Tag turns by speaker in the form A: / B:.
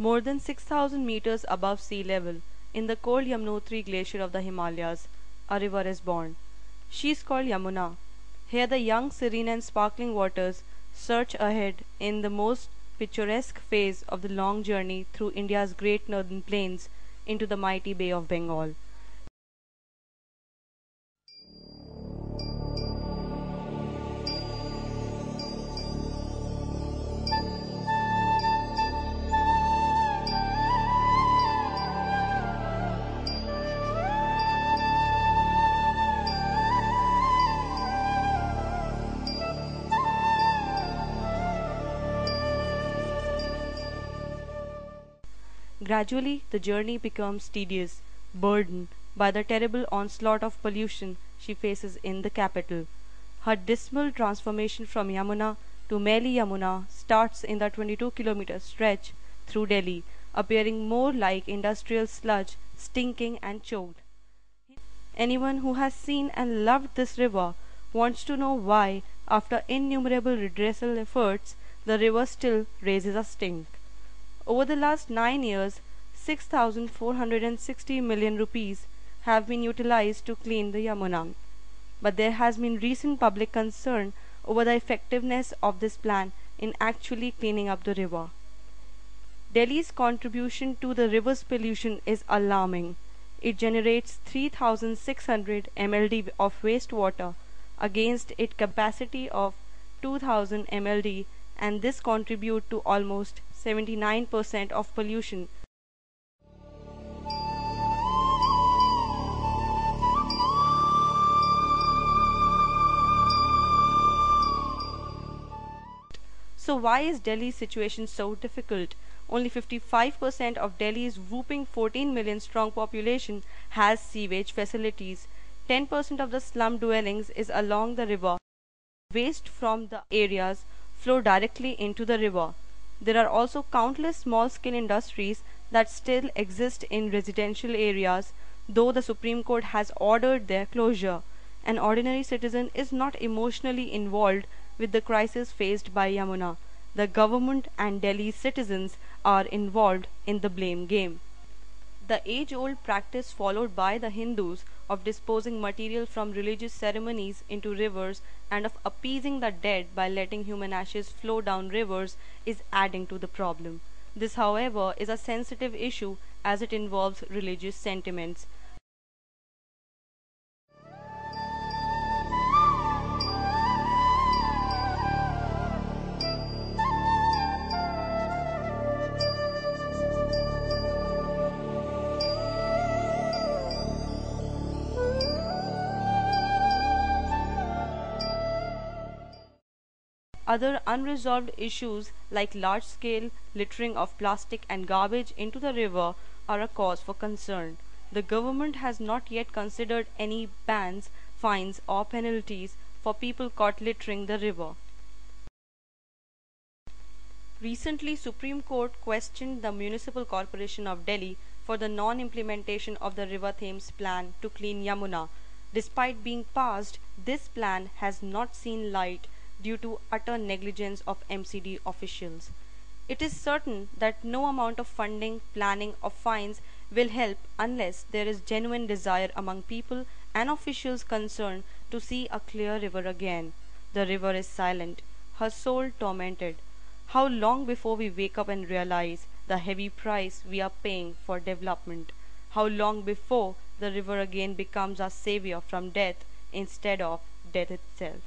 A: More than 6,000 meters above sea level, in the cold Yamunotri glacier of the Himalayas, a river is born. She is called Yamuna. Here the young, serene, and sparkling waters surge ahead in the most picturesque phase of the long journey through India's great northern plains into the mighty Bay of Bengal. Gradually the journey becomes tedious, burdened by the terrible onslaught of pollution she faces in the capital. Her dismal transformation from Yamuna to Meli Yamuna starts in the 22 kilometer stretch through Delhi, appearing more like industrial sludge, stinking and choked. Anyone who has seen and loved this river wants to know why, after innumerable redressal efforts, the river still raises a stink. Over the last nine years, 6,460 million rupees have been utilized to clean the Yamuna. But there has been recent public concern over the effectiveness of this plan in actually cleaning up the river. Delhi's contribution to the river's pollution is alarming. It generates 3,600 mld of wastewater against its capacity of 2,000 mld and this contribute to almost 79% of pollution. So why is Delhi's situation so difficult? Only 55% of Delhi's whooping 14 million strong population has sewage facilities. 10% of the slum dwellings is along the river. Waste from the areas flow directly into the river. There are also countless small-scale industries that still exist in residential areas, though the Supreme Court has ordered their closure. An ordinary citizen is not emotionally involved with the crisis faced by Yamuna. The government and Delhi's citizens are involved in the blame game. The age-old practice followed by the Hindus of disposing material from religious ceremonies into rivers and of appeasing the dead by letting human ashes flow down rivers is adding to the problem. This, however, is a sensitive issue as it involves religious sentiments. Other unresolved issues like large-scale littering of plastic and garbage into the river are a cause for concern. The government has not yet considered any bans, fines or penalties for people caught littering the river. Recently, Supreme Court questioned the Municipal Corporation of Delhi for the non-implementation of the River Thames plan to clean Yamuna. Despite being passed, this plan has not seen light due to utter negligence of MCD officials. It is certain that no amount of funding, planning or fines will help unless there is genuine desire among people and officials concerned to see a clear river again. The river is silent, her soul tormented. How long before we wake up and realize the heavy price we are paying for development? How long before the river again becomes our savior from death instead of death itself?